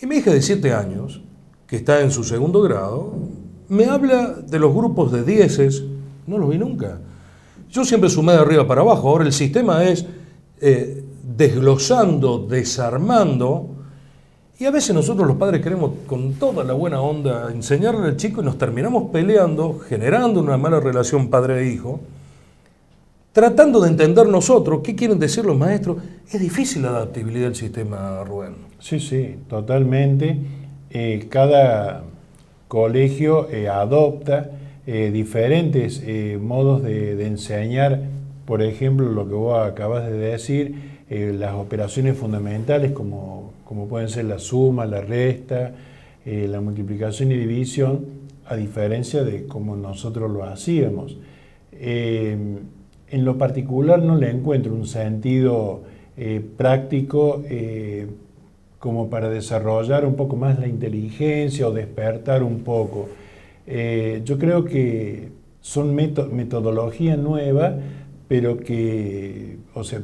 Y mi hija de 7 años, que está en su segundo grado, me habla de los grupos de dieces, no los vi nunca. Yo siempre sumé de arriba para abajo, ahora el sistema es eh, desglosando, desarmando, y a veces nosotros los padres queremos con toda la buena onda enseñarle al chico y nos terminamos peleando, generando una mala relación padre-hijo, tratando de entender nosotros qué quieren decir los maestros. Es difícil la adaptabilidad del sistema, Rubén. Sí, sí, totalmente. Eh, cada colegio eh, adopta eh, diferentes modos de, enseñar, por ejemplo, lo que vos acabas de decir, las operaciones fundamentales como, como, pueden ser la suma, la resta, la multiplicación y división, a diferencia de como nosotros lo hacíamos. En lo particular no le encuentro un sentido práctico como para desarrollar un poco más la inteligencia o despertar un poco. Eh, yo creo que son metodologías nuevas, pero que, o sea,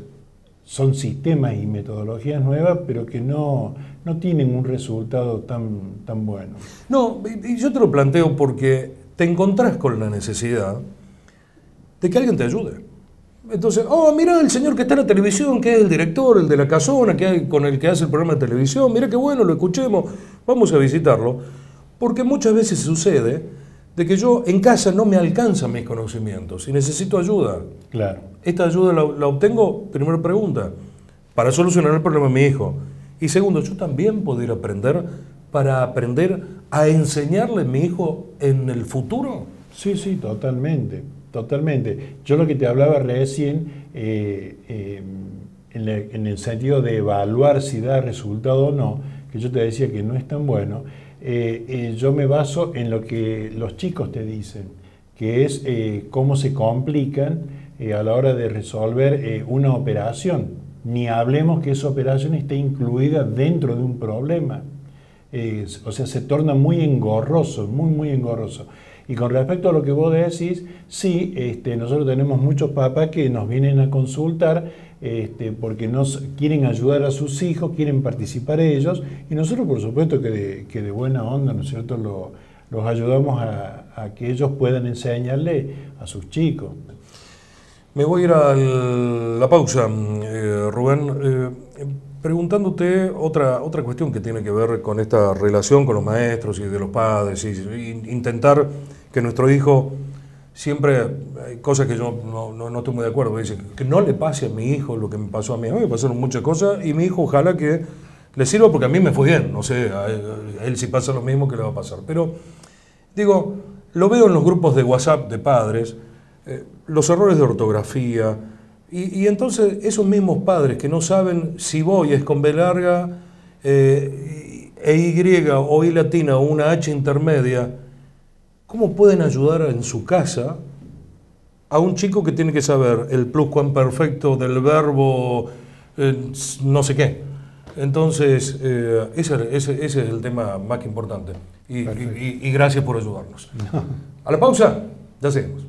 son sistemas y metodologías nuevas, pero que no, no tienen un resultado tan, tan bueno. No, y yo te lo planteo porque te encontrás con la necesidad de que alguien te ayude. Entonces, oh, mira el señor que está en la televisión, que es el director, el de la casona, que hay, con el que hace el programa de televisión, mira qué bueno, lo escuchemos, vamos a visitarlo. Porque muchas veces sucede de que yo en casa no me alcanzan mis conocimientos y necesito ayuda. Claro. Esta ayuda la, la obtengo, primera pregunta, para solucionar el problema de mi hijo. Y segundo, yo también puedo ir a aprender para aprender a enseñarle a mi hijo en el futuro. Sí, sí, totalmente. Totalmente. Yo lo que te hablaba recién, eh, eh, en, el sentido de evaluar si da resultado o no, que yo te decía que no es tan bueno, eh, yo me baso en lo que los chicos te dicen, que es cómo se complican a la hora de resolver una operación. Ni hablemos que esa operación esté incluida dentro de un problema. O sea, se torna muy engorroso, muy, muy engorroso. Y con respecto a lo que vos decís, sí, este, nosotros tenemos muchos papás que nos vienen a consultar este, porque nos quieren ayudar a sus hijos, quieren participar ellos, y nosotros por supuesto que de, buena onda, ¿no es cierto?, los ayudamos a, que ellos puedan enseñarle a sus chicos. Me voy a ir a la pausa, eh, Rubén, eh, preguntándote otra, otra cuestión que tiene que ver con esta relación con los maestros y de los padres, y intentar que nuestro hijo siempre, hay cosas que yo no, estoy muy de acuerdo, dice que no le pase a mi hijo lo que me pasó a mí. A mí me pasaron muchas cosas y mi hijo ojalá que le sirva porque a mí me fue bien, no sé, a él, si pasa lo mismo que le va a pasar. Pero digo, lo veo en los grupos de WhatsApp de padres, eh, los errores de ortografía, y, entonces esos mismos padres que no saben si voy es con B larga eh, e Y o I latina o una H intermedia, ¿Cómo pueden ayudar en su casa a un chico que tiene que saber el pluscuamperfecto del verbo eh, no sé qué? Entonces, eh, ese, es el tema más que importante. Y, y gracias por ayudarnos. A la pausa, ya seguimos.